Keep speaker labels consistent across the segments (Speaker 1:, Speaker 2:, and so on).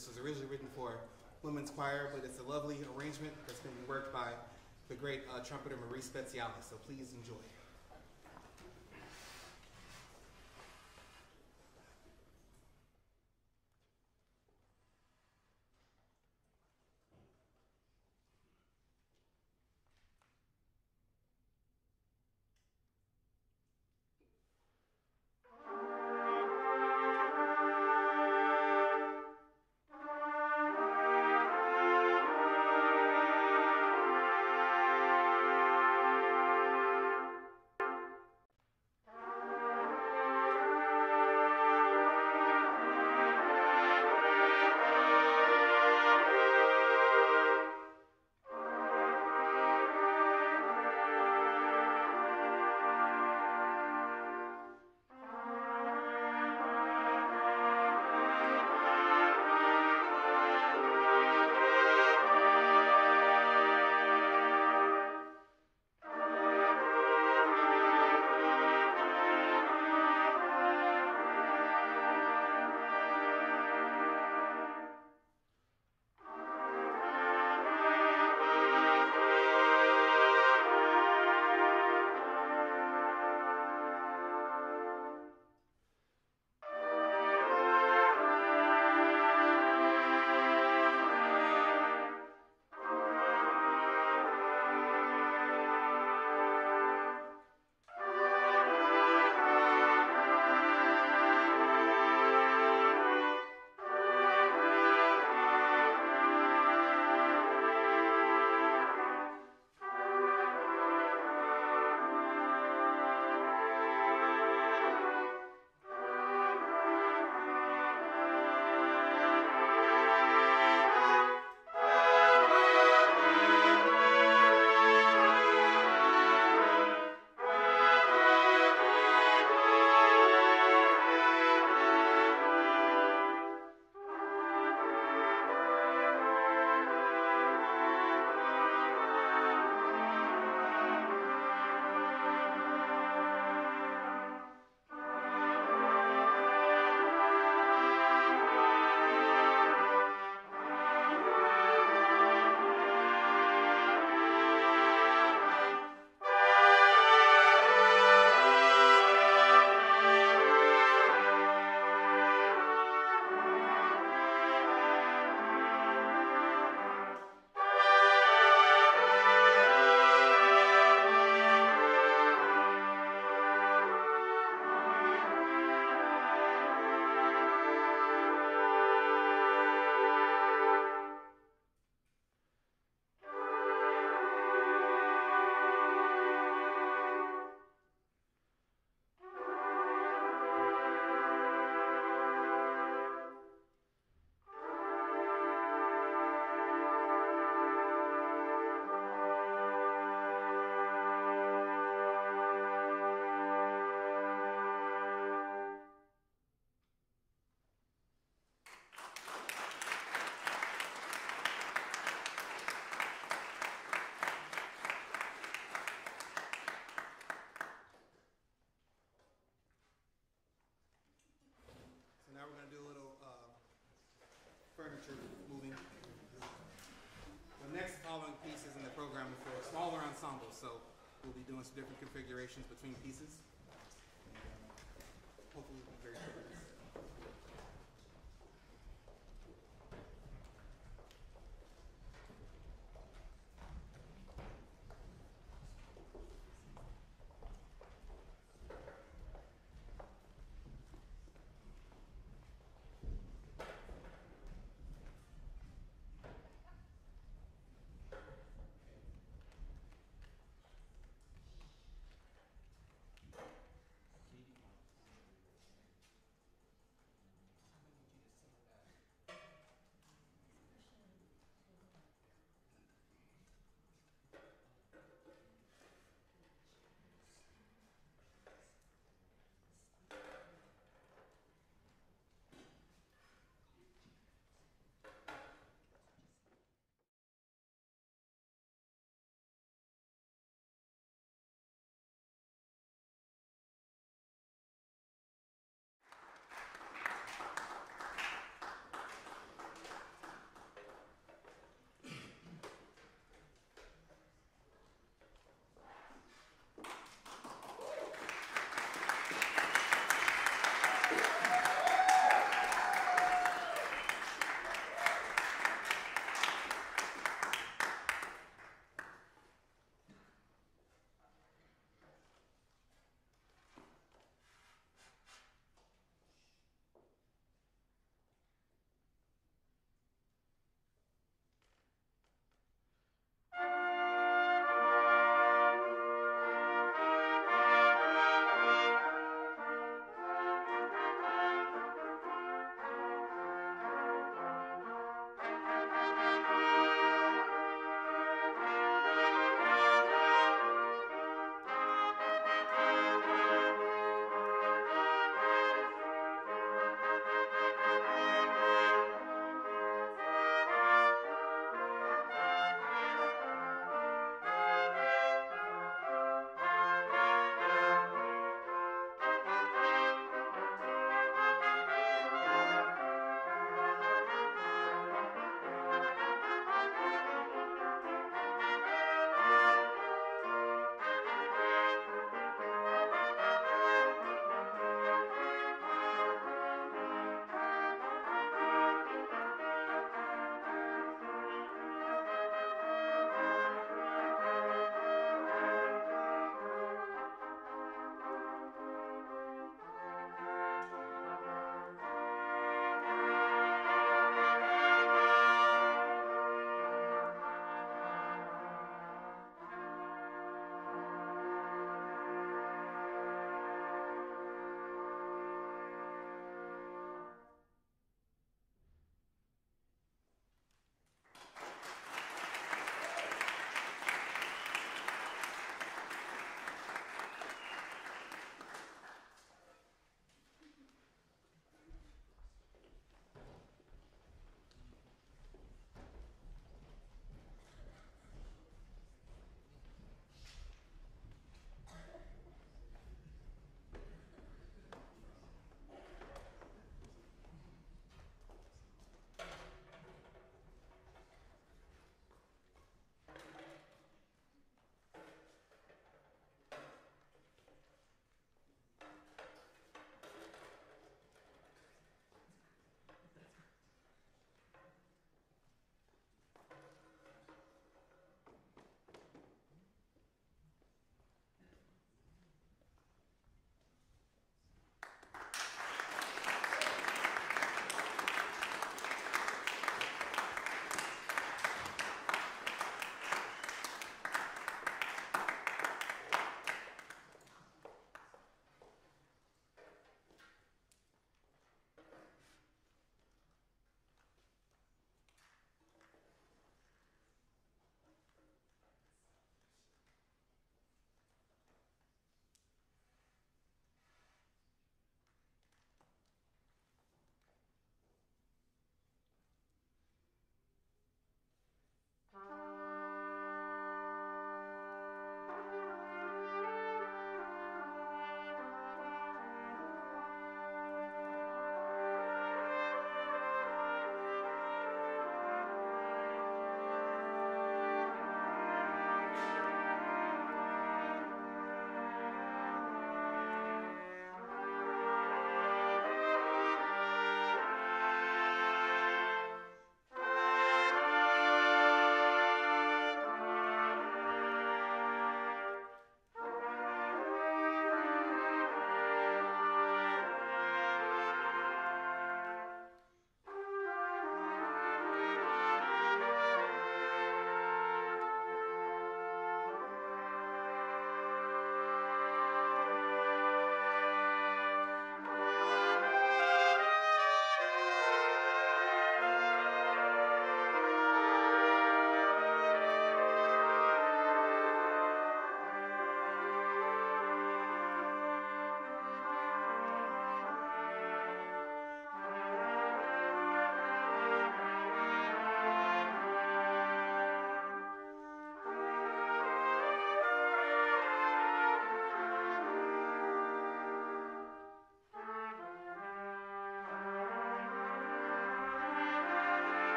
Speaker 1: This was originally written for women's choir, but it's a lovely arrangement that's been worked by the great uh, trumpeter Marie Speziale. So please enjoy. Doing some different configurations between pieces.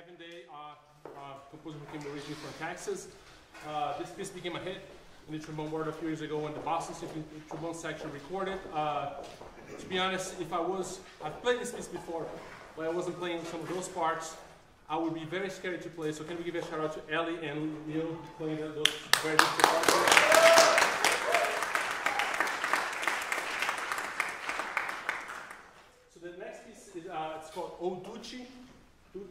Speaker 2: Kevin Day, uh, uh, composer who came originally from Texas. Uh, this piece became a hit in the trombone world a few years ago when the Boston Symphony trombone section recorded. Uh, to be honest, if I was, I've played this piece before, but I wasn't playing some of those parts, I would be very scared to play. So can we give a shout out to Ellie and Neil playing those very difficult parts? So the next piece is uh, it's called O Duce,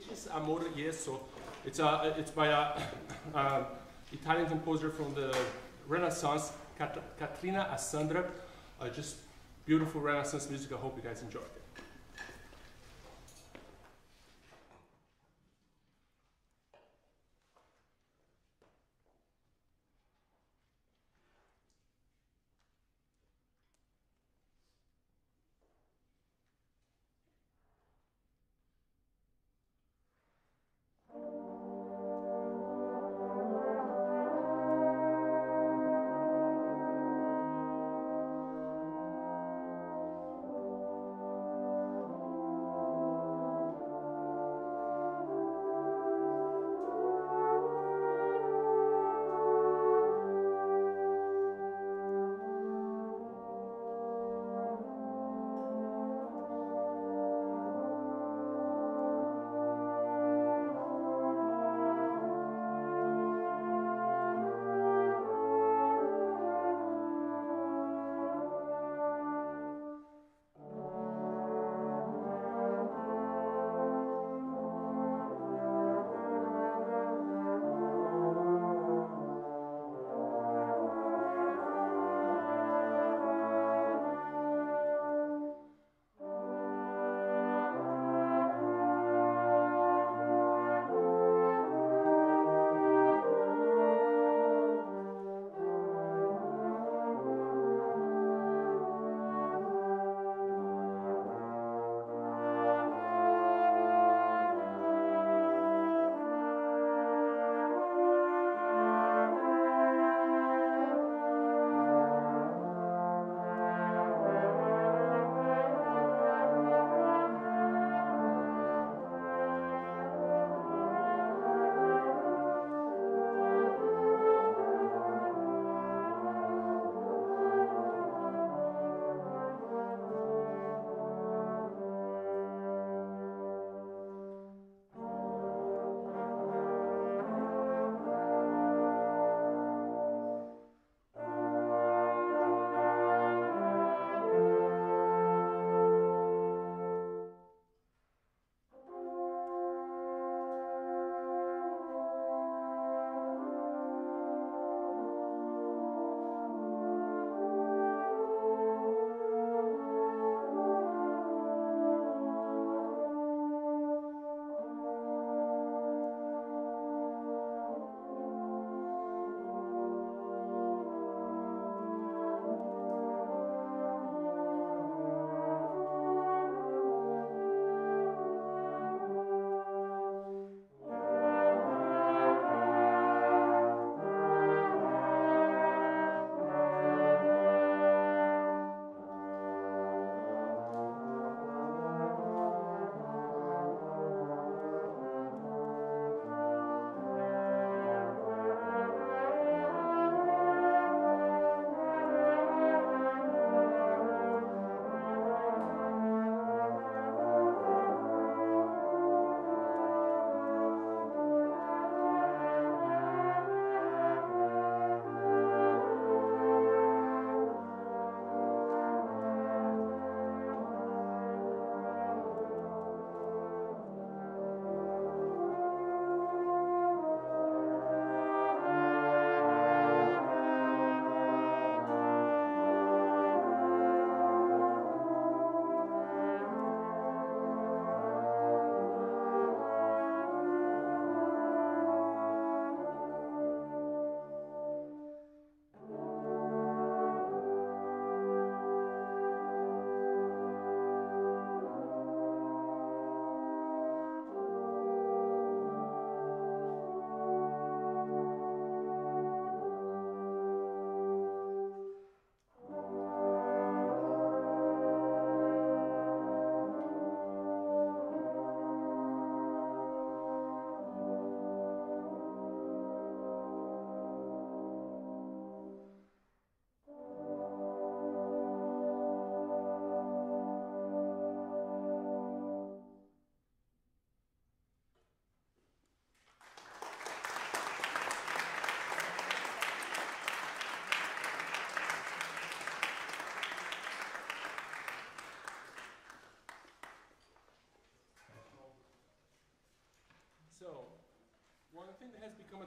Speaker 2: Ducis Amore Jesu. It's uh, it's by a uh, Italian composer from the Renaissance, Cat- Caterina Assandra. Uh, just beautiful Renaissance music. I hope you guys enjoy it.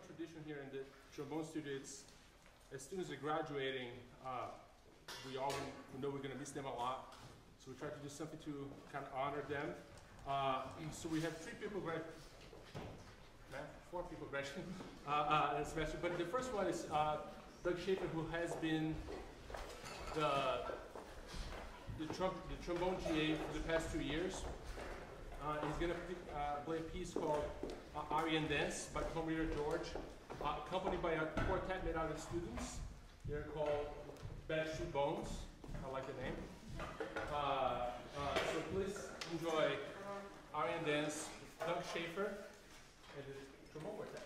Speaker 2: Tradition here in the trombone studio. It's as students are graduating, uh, we all we know we're going to miss them a lot. So we try to do something to kind of honor them. Uh, so we have three people grad, man, four people graduating uh, uh, semester. But the first one is uh, Doug Schaefer, who has been the the, the trombone GA for the past two years. Uh, he's gonna p- uh, play a piece called uh, Aryan Dance by Comrade George, uh, accompanied by a quartet made out of students. They're called Bad Shoe Bones. I like the name. Uh, uh, so please enjoy Aryan Dance with Doug Schaefer and the trombone quartet.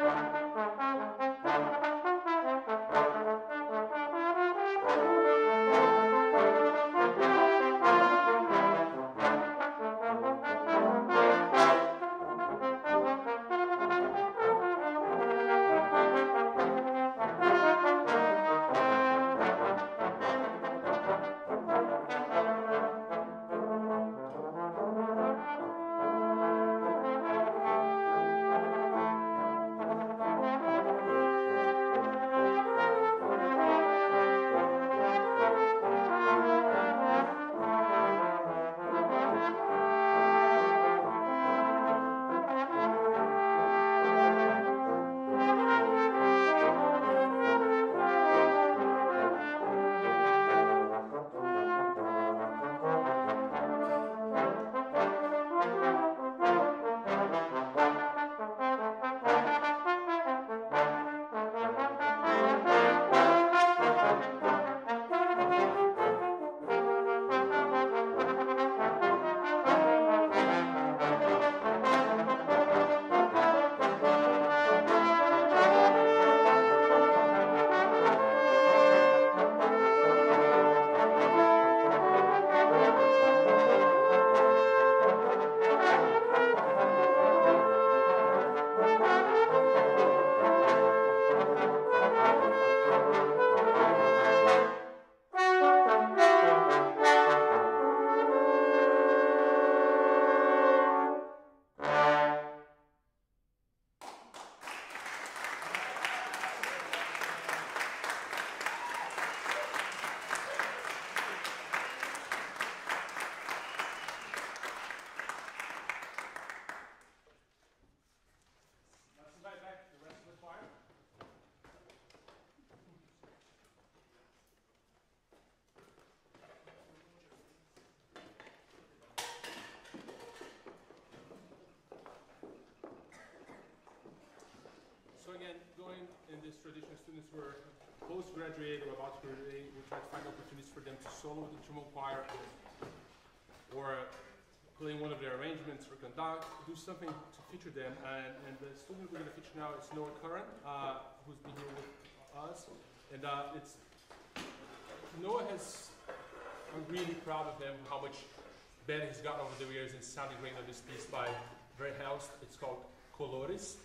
Speaker 2: you. Again, going in this tradition, students who are post-graduate or about to graduate, we try to find opportunities for them to solo with the Trombone Choir or play one of their arrangements or conduct, do something to feature them. And, and the student we're going to feature now is Noah Curran, uh, who's been here with us. And uh, it's Noah has, I'm really proud of him, how much better he's gotten over the years in sounding great on this piece by Verhelst. It's called Colores.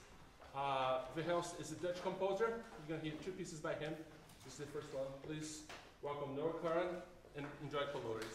Speaker 2: Uh, Verhelst is a Dutch composer. You're going to hear two pieces by him. This is the first one. Please welcome Noah Curran and enjoy Colores.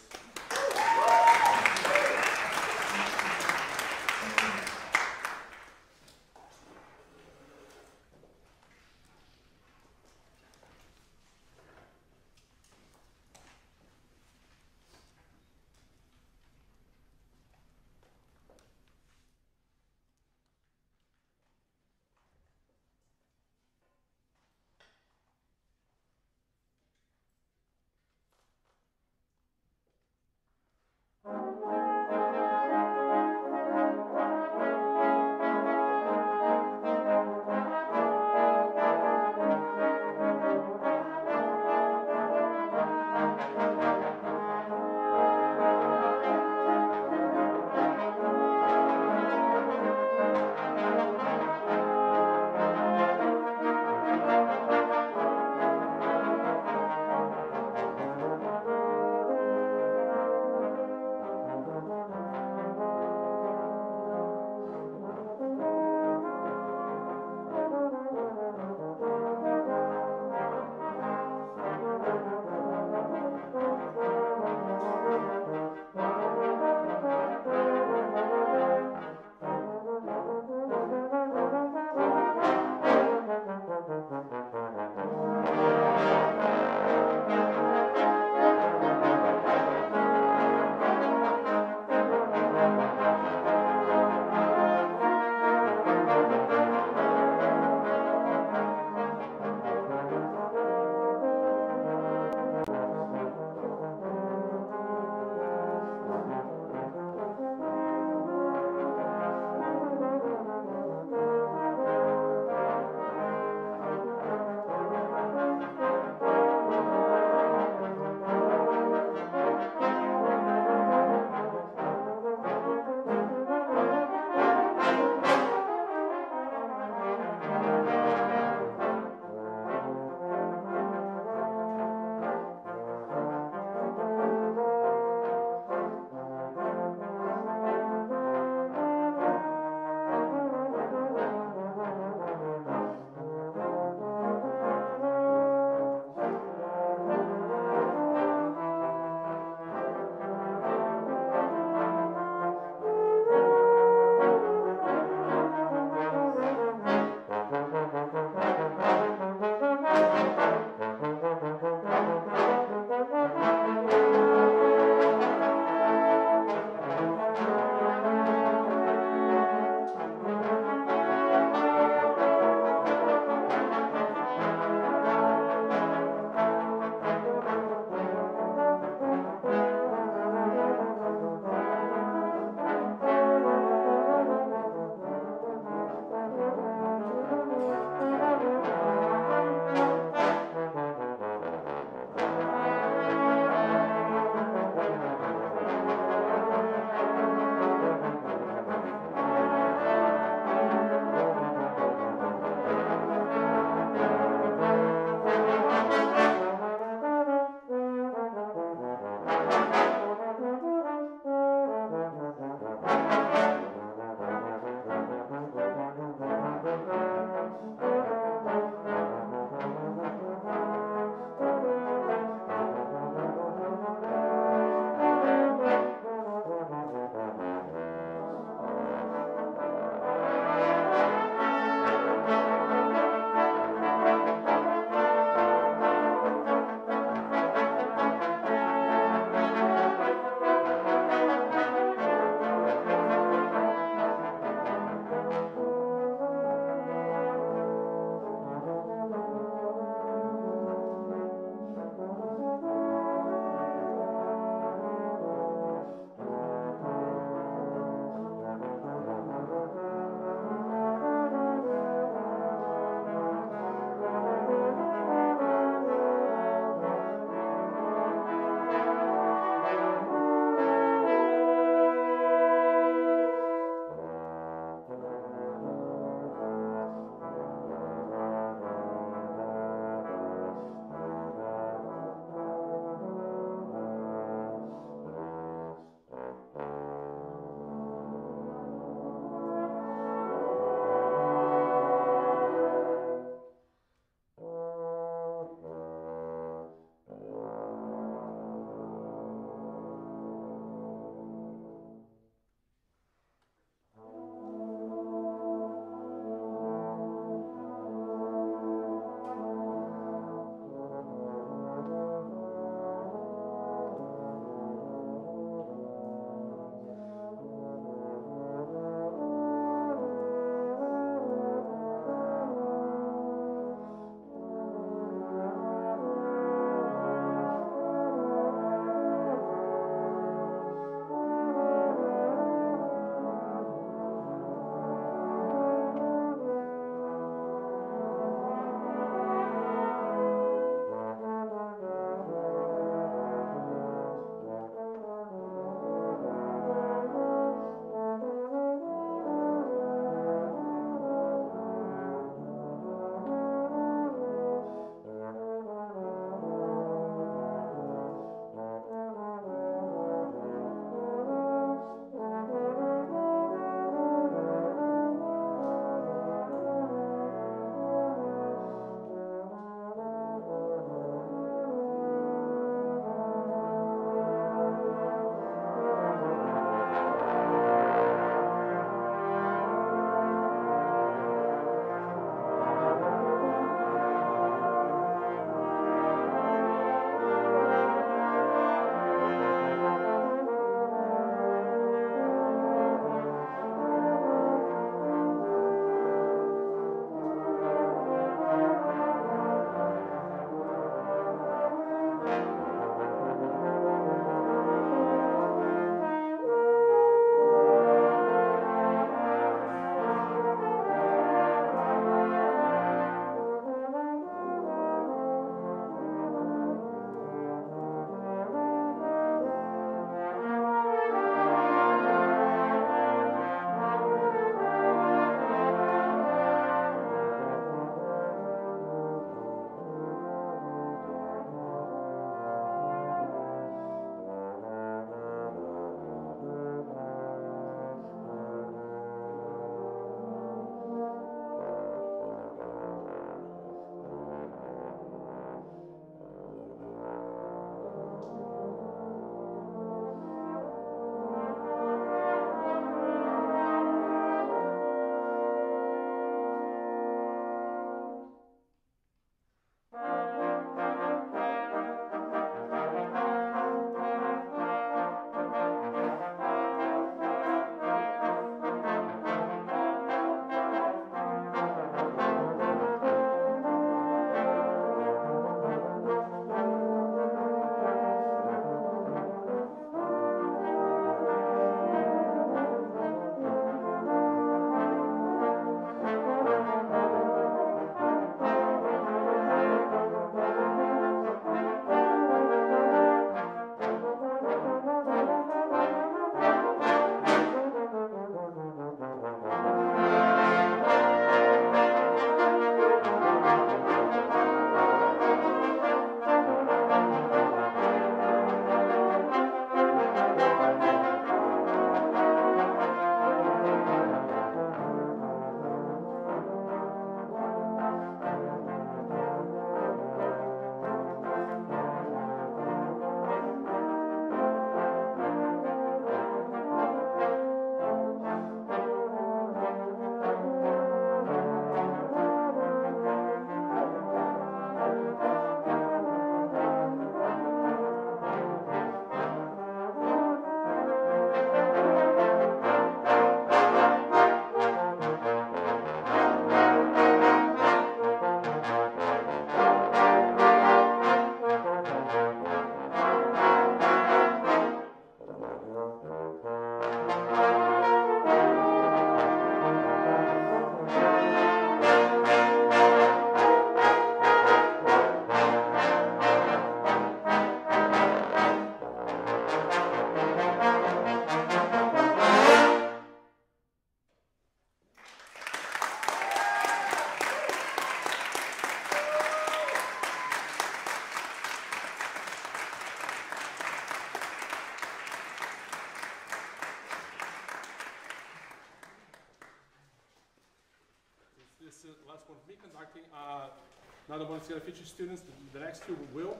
Speaker 2: Another one is gonna feature students, the, the next two will.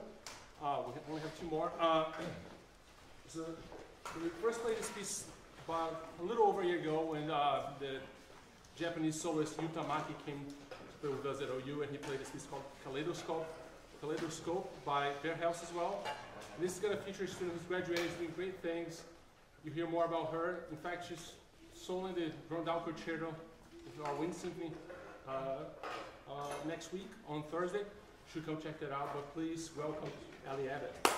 Speaker 2: Uh, we only have two more. Uh, so, we first played this piece about a little over a year ago when, uh, the Japanese soloist Yuta Maki came to play with us at OU and he played this piece called Kaleidoscope. Kaleidoscope by Verhelst as well. And this is gonna feature a student who's graduated, doing great things. You hear more about her. In fact, she's soloing the Grøndahl Concerto our Wind Symphony uh, uh, next week on Thursday. You Should come check that out. But please welcome Ali Abbott.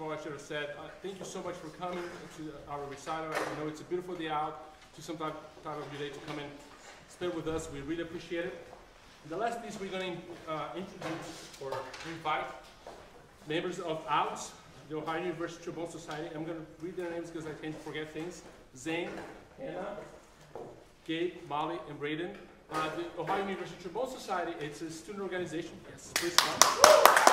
Speaker 2: Of all, I should have said, uh, thank you so much for coming to our recital. I know it's a beautiful day out, to some time, time of your day to come and spend with us. We really appreciate it. The last piece, we're going to uh, introduce or invite members of OUTS, the Ohio University Trombone Society. I'm going to read their names because I tend to forget things. Zane, Hannah, Gabe, Molly, and Braden. Uh, the Ohio University Trombone Society, it's a student organization. Yes, please come.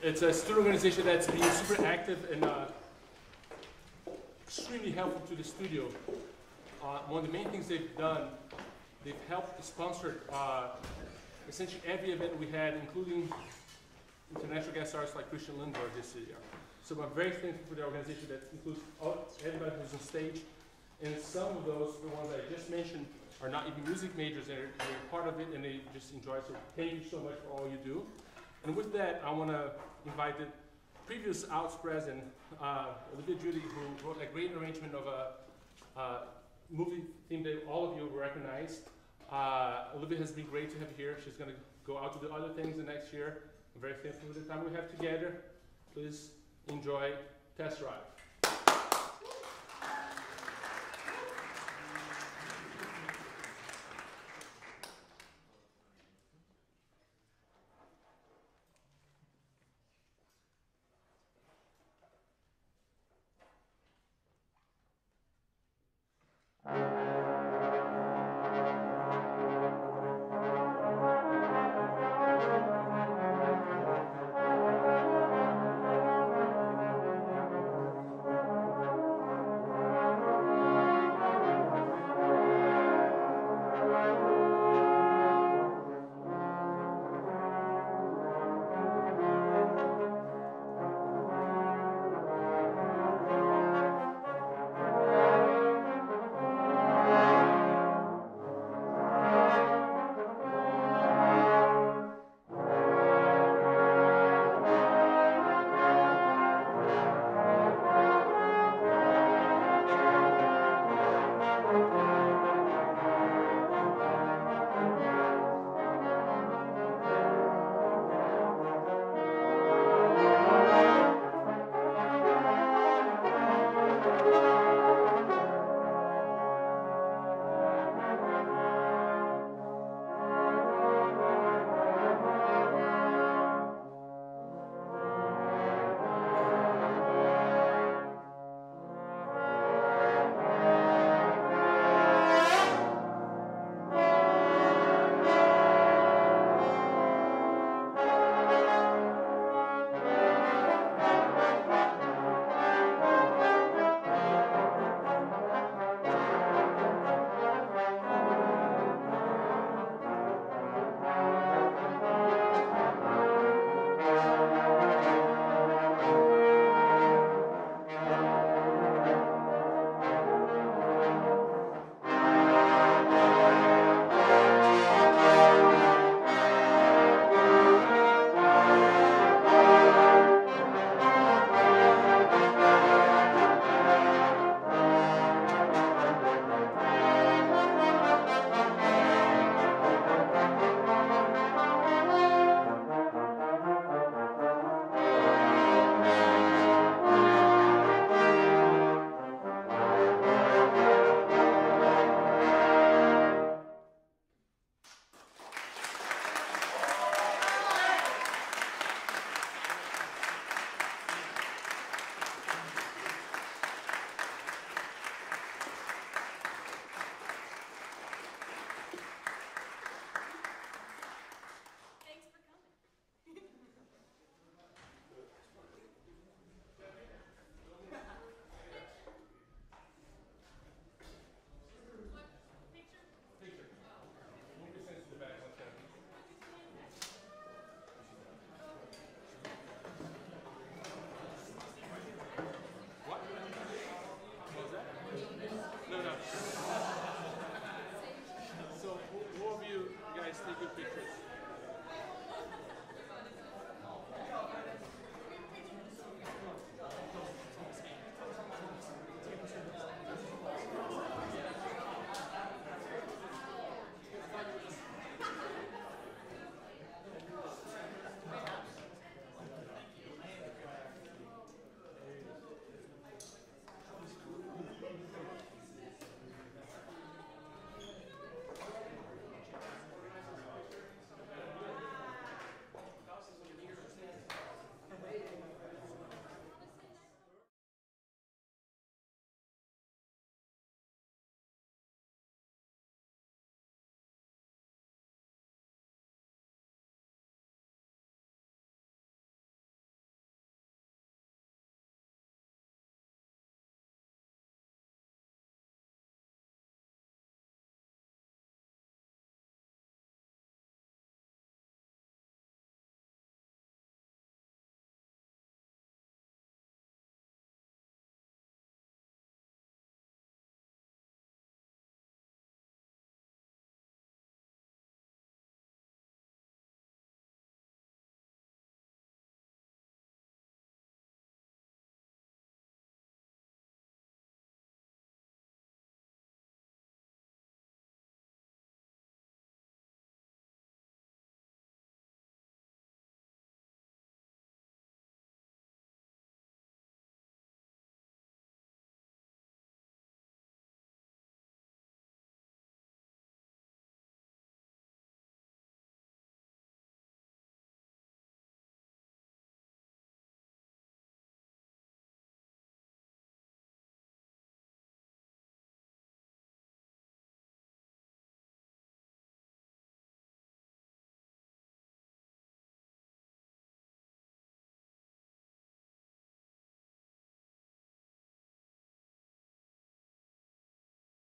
Speaker 2: It's a student organization that's been super active and uh, extremely helpful to the studio. Uh, one of the main things they've done, they've helped sponsor uh, essentially every event we had, including international guest stars like Christian Lindberg this year. So I'm very thankful for the organization that includes all, everybody who's on stage. And some of those, the ones I just mentioned, are not even music majors, they're, they're part of it and they just enjoy it. So thank you so much for all you do. And with that, I want to invite the previous Outs president, uh, Olivia Judy, who wrote a great arrangement of a uh, movie theme that all of you recognize. Uh, Olivia has been great to have here. She's going to go out to do other things the next year. I'm very thankful for the time we have together. Please enjoy Test Drive.